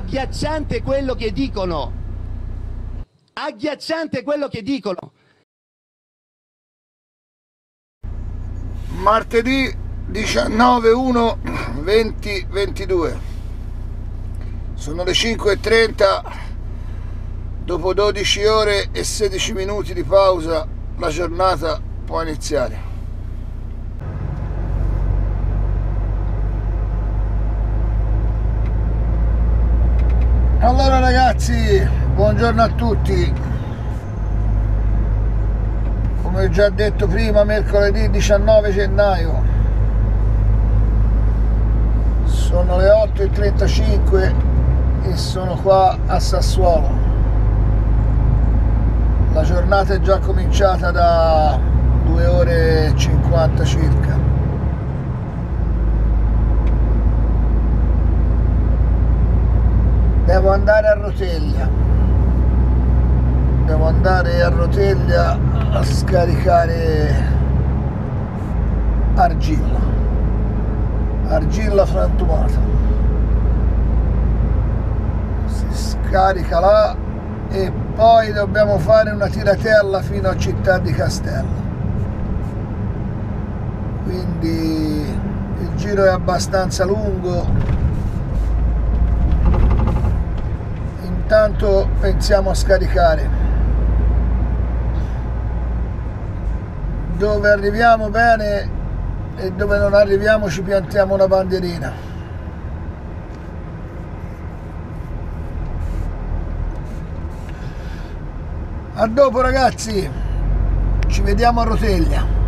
Agghiacciante quello che dicono. Agghiacciante quello che dicono. Martedì 19 1 20 22 sono le 5.30 dopo 12 ore e 16 minuti di pausa la giornata può iniziare allora ragazzi buongiorno a tutti. Come già detto prima mercoledì 19 gennaio. Sono le 8.35 e sono qua a Sassuolo. La giornata è già cominciata da 2 ore e 50 circa devo andare a Roteglia. Devo andare a Roteglia a scaricare argilla. Argilla frantumata. Si scarica là e poi dobbiamo fare una tiratella fino a Città di Castello. Quindi il giro è abbastanza lungo intanto pensiamo a scaricare. Dove arriviamo bene e dove non arriviamo ci piantiamo una bandierina. A dopo ragazzi. Ci vediamo a Roteglia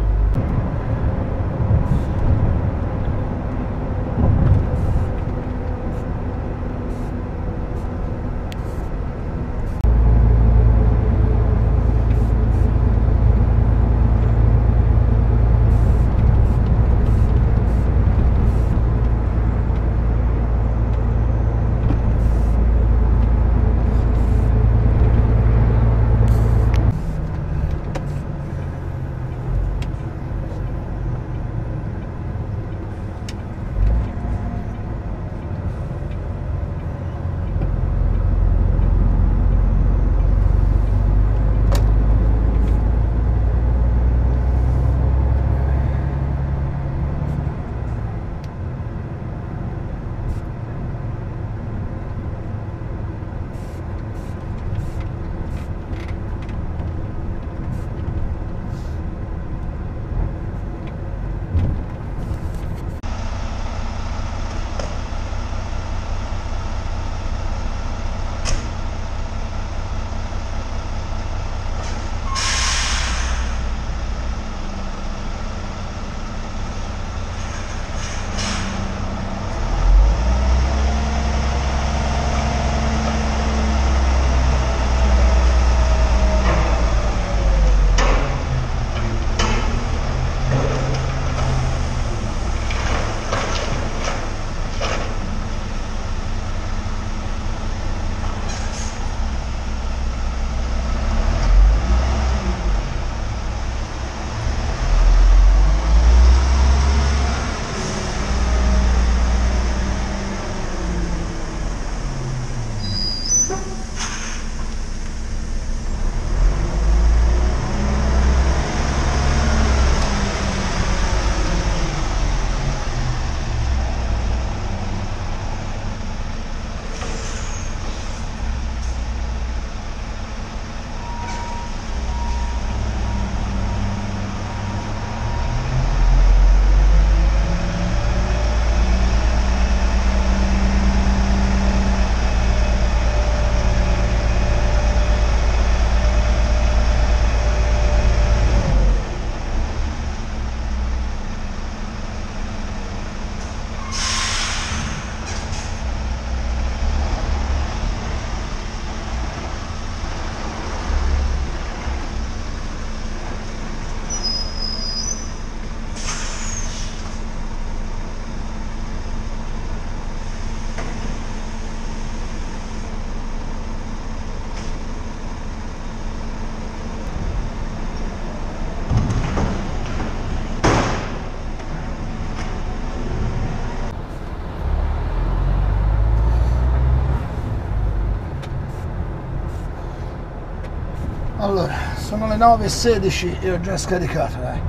sono le 9.16 e ho già scaricato dai.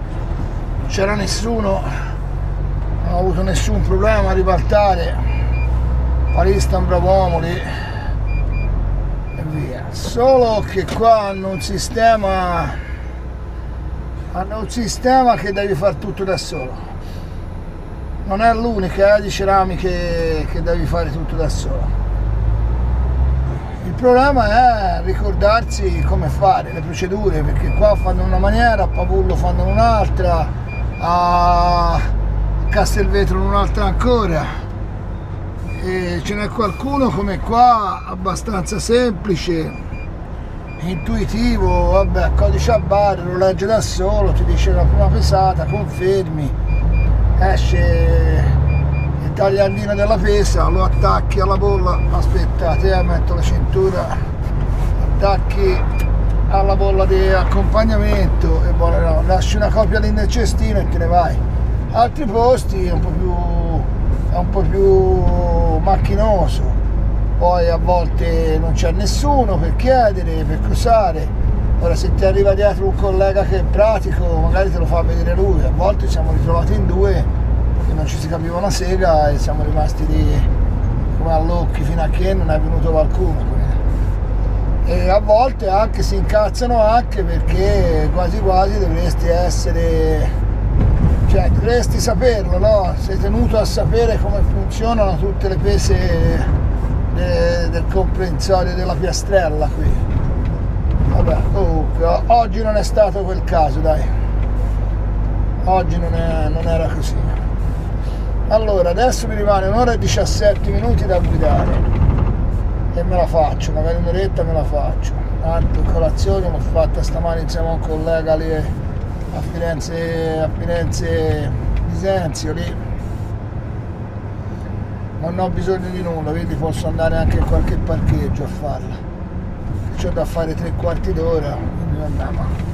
non c'era nessuno non ho avuto nessun problema a ribaltare. Palista un bravo uomo lì. E via. Solo che qua hanno un sistema hanno un sistema che devi fare tutto da solo. Non è l'unica eh, di ceramiche che devi fare tutto da solo il problema è ricordarsi come fare le procedure perché qua fanno una maniera a Pavullo fanno un'altra a Castelvetro un'altra ancora. E ce n'è qualcuno come qua abbastanza semplice intuitivo vabbè codice a barre lo legge da solo ti dice la prima pesata confermi esce tagliandino della pesa lo attacchi alla bolla. Aspettate eh, metto la cintura. Attacchi alla bolla di accompagnamento e buona no, lasci una copia lì nel cestino e te ne vai. Altri posti è un po' più un po' più macchinoso. Poi a volte non c'è nessuno per chiedere per cosare ora se ti arriva dietro un collega che è pratico magari te lo fa vedere lui. A volte siamo ritrovati in due che non ci si capiva una sega e siamo rimasti lì come all'occhio fino a che non è venuto qualcuno e a volte anche si incazzano anche perché quasi quasi dovresti essere cioè dovresti saperlo no? sei tenuto a sapere come funzionano tutte le pese de, del comprensorio della piastrella qui. Vabbè comunque oggi non è stato quel caso dai. Oggi non, è, non era così allora adesso mi rimane un'ora e 17 minuti da guidare. E me la faccio magari un'oretta me la faccio. Tanto colazione l'ho fatta stamani insieme a un collega lì a Firenze a Firenze Bisenzio lì. Non ho bisogno di nulla quindi posso andare anche in qualche parcheggio a farla. C'ho da fare tre quarti d'ora quindi andiamo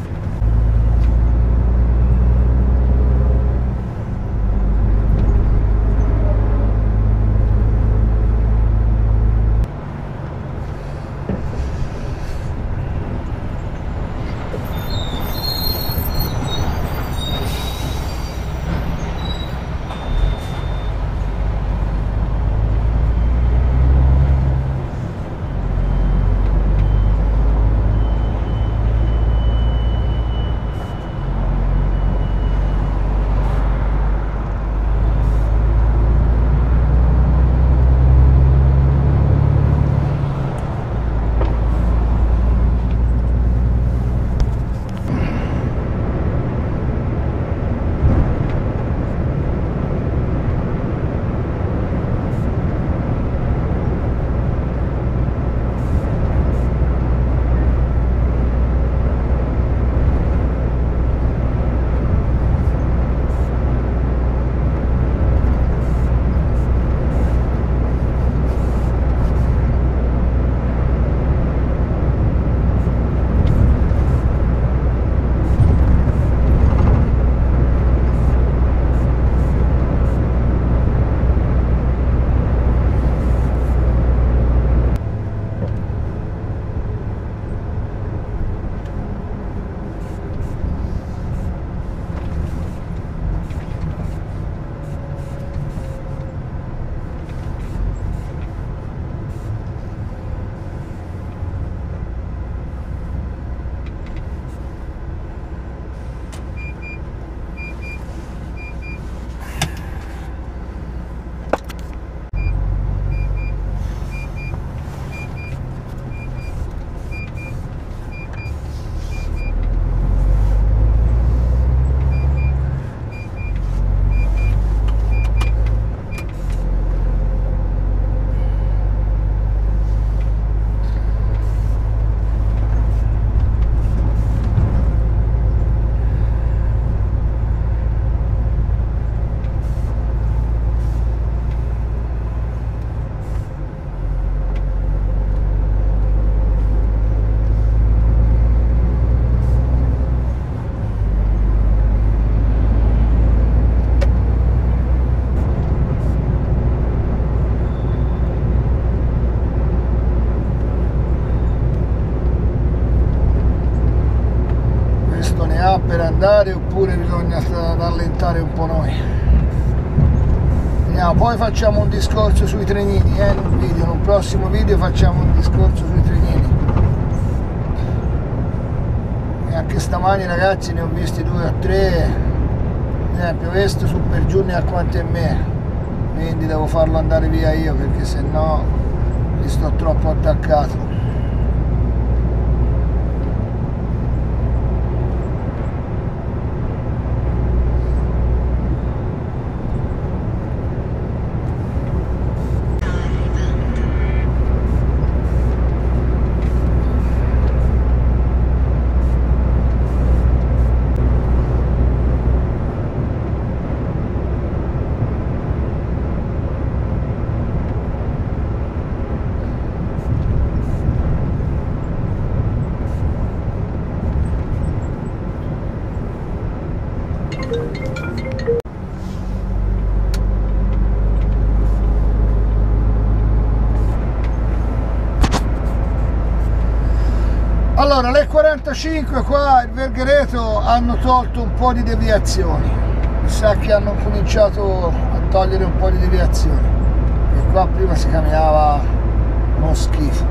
andare oppure bisogna rallentare un po' noi? Andiamo, poi facciamo un discorso sui trenini eh, in un video in un prossimo video facciamo un discorso sui trenini. E anche stamani ragazzi ne ho visti due o tre. Ad esempio questo su per giù ne ha quante me? Quindi devo farlo andare via io perché se no mi sto troppo attaccato Allora, le 45 qua, il Verghereto, hanno tolto un po' di deviazioni. Mi sa che hanno cominciato a togliere un po' di deviazioni. E qua prima si camminava uno schifo.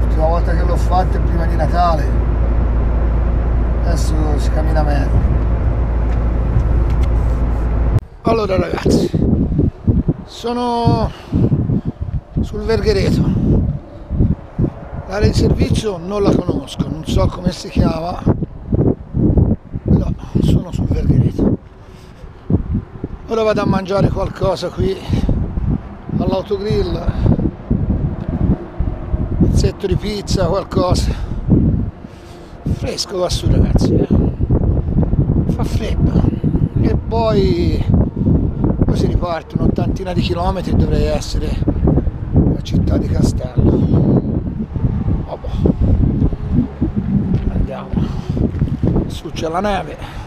L'ultima volta che l'ho fatto è prima di Natale. Adesso si cammina meglio. Allora ragazzi, sono sul Verghereto L'area di servizio non la conosco, non so come si chiama, però sono sul Verghereto. Ora vado a mangiare qualcosa qui all'autogrill, pezzetto di pizza, qualcosa. Fresco qua su ragazzi, eh. fa freddo. E poi, poi si riparte un'ottantina di chilometri dovrei essere la città di Castello. Su c'è la neve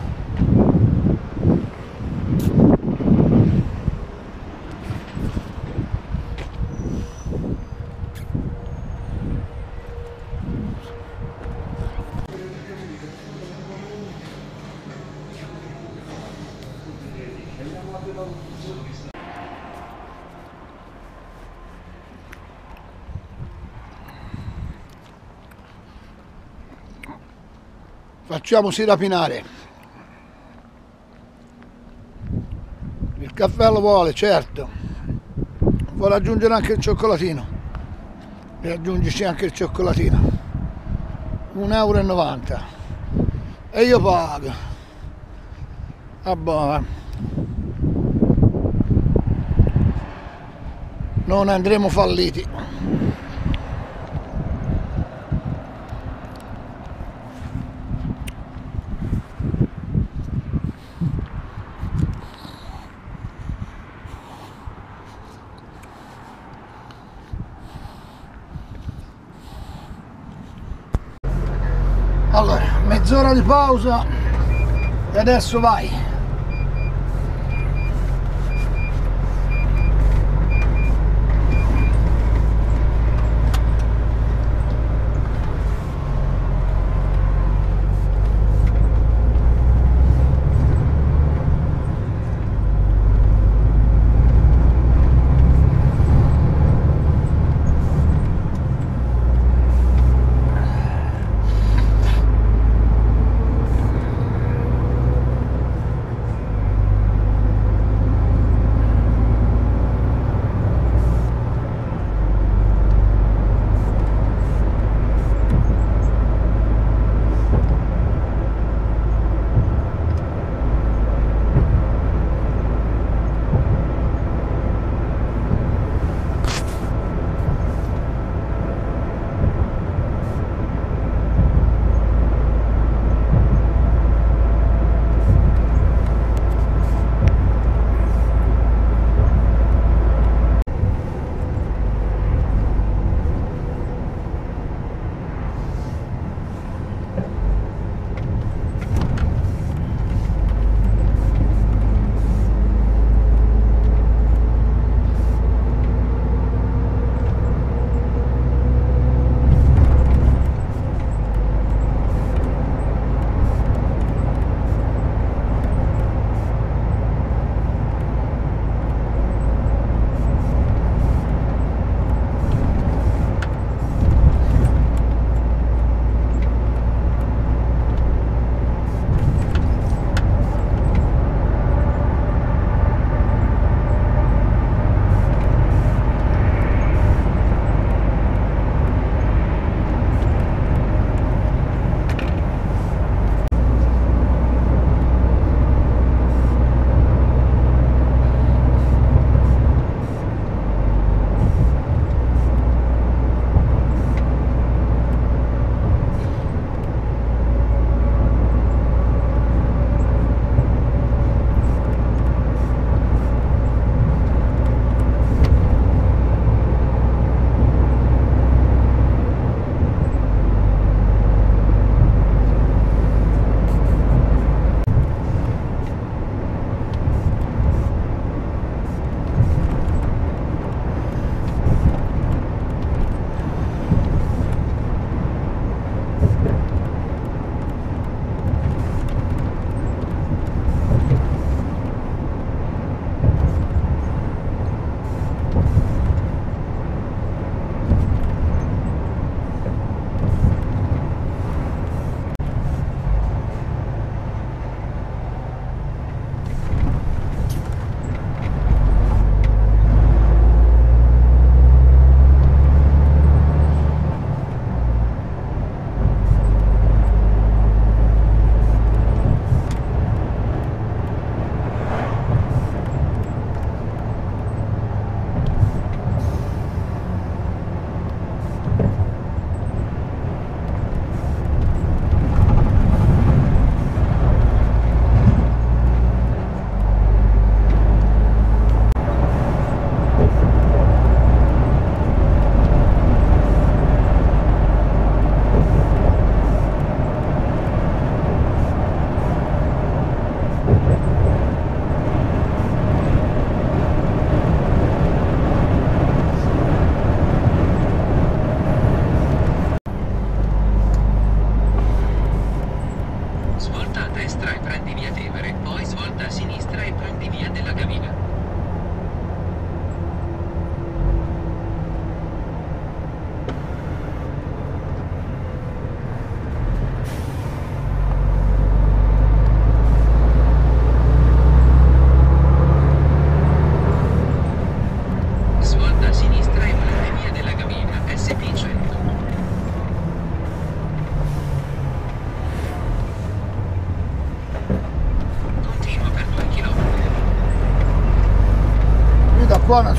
facciamoci rapinare il caffè lo vuole certo. Vuole aggiungere anche il cioccolatino. E aggiungici anche il cioccolatino. 1,90 euro e io pago. Ah boh, non andremo falliti allora mezz'ora di pausa e adesso vai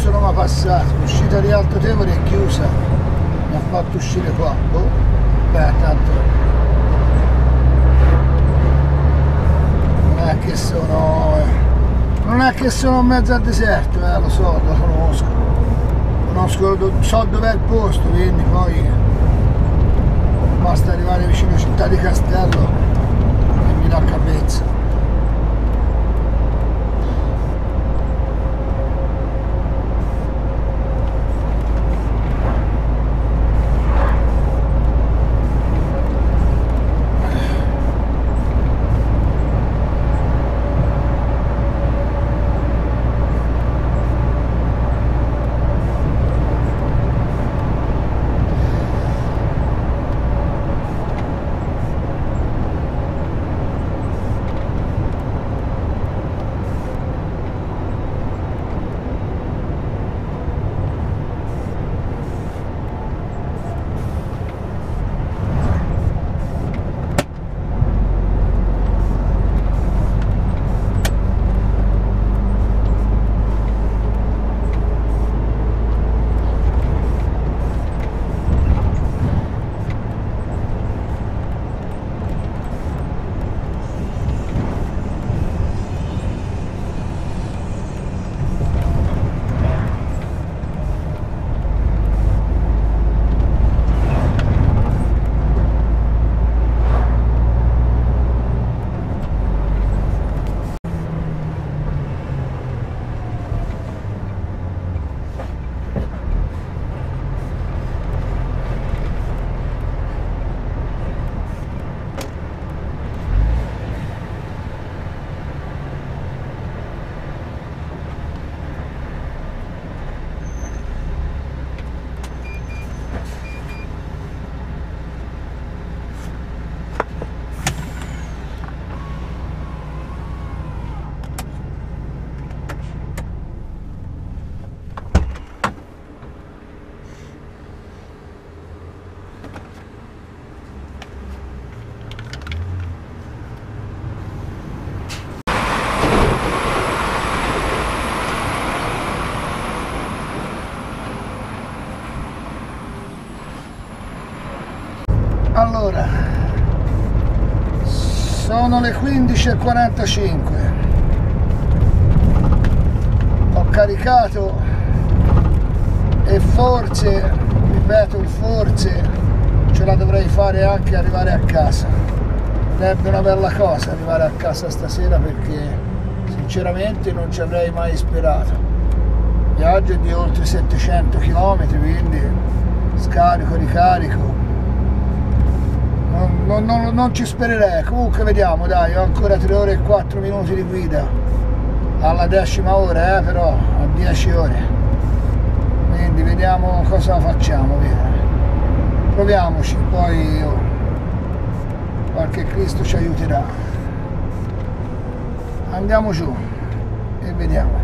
sono mai passato l'uscita di Alto Tevere è chiusa. Mi ha fatto uscire qua boh. beh tanto non è che sono non è che sono in mezzo al deserto eh, lo so lo conosco. Conosco so dov'è il posto quindi poi basta arrivare vicino a Città di Castello e mi dà cavezza sono le 15.45 ho caricato e forse ripeto forse ce la dovrei fare anche arrivare a casa. Sarebbe una bella cosa arrivare a casa stasera perché sinceramente non ci avrei mai sperato. Il viaggio è di oltre 700 km quindi scarico ricarico non, non, non, ci spererei. Comunque vediamo dai ho ancora 3 ore e 4 minuti di guida. Alla decima ora eh, però a 10 ore. Quindi vediamo cosa facciamo via. proviamoci poi oh, qualche Cristo ci aiuterà. Andiamo giù e vediamo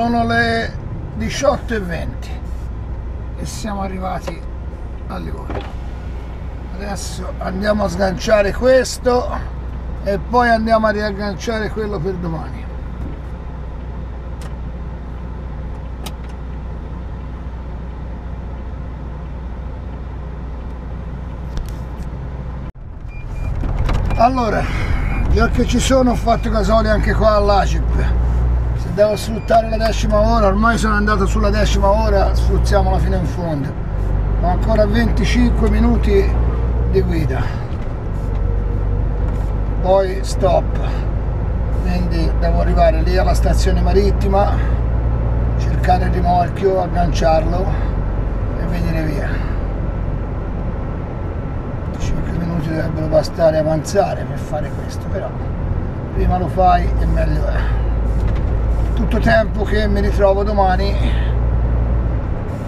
sono le 18.20 e siamo arrivati a Livorno. Adesso andiamo a sganciare questo e poi andiamo a riagganciare quello per domani. Allora, già che ci sono ho fatto casoli anche qua all'Acip. Devo sfruttare la decima ora, ormai sono andato sulla decima ora, sfruttiamola fino in fondo. Ho ancora 25 minuti di guida. Poi stop. Quindi devo arrivare lì alla stazione marittima, cercare il rimorchio, agganciarlo e venire via. 5 minuti dovrebbero bastare avanzare per fare questo, però prima lo fai e meglio è. Tutto tempo che mi ritrovo domani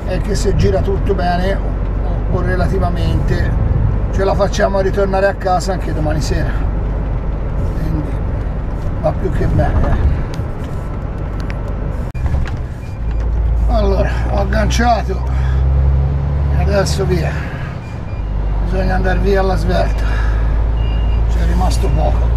è che se gira tutto bene o, relativamente ce la facciamo a ritornare a casa anche domani sera. Quindi va più che bene. Allora, ho agganciato e adesso via bisogna andare via alla svelta c'è rimasto poco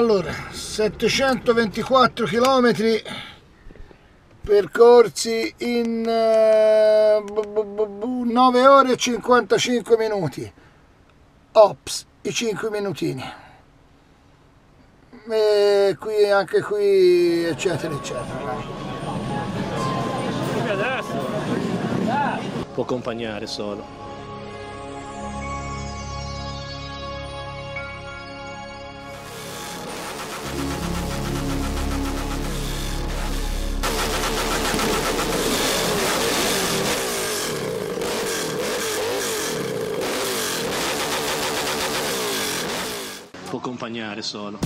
allora 724 km percorsi in uh, 9 ore e 55 minuti. Ops i 5 minutini. E qui anche qui eccetera eccetera. Può accompagnare solo accompagnare solo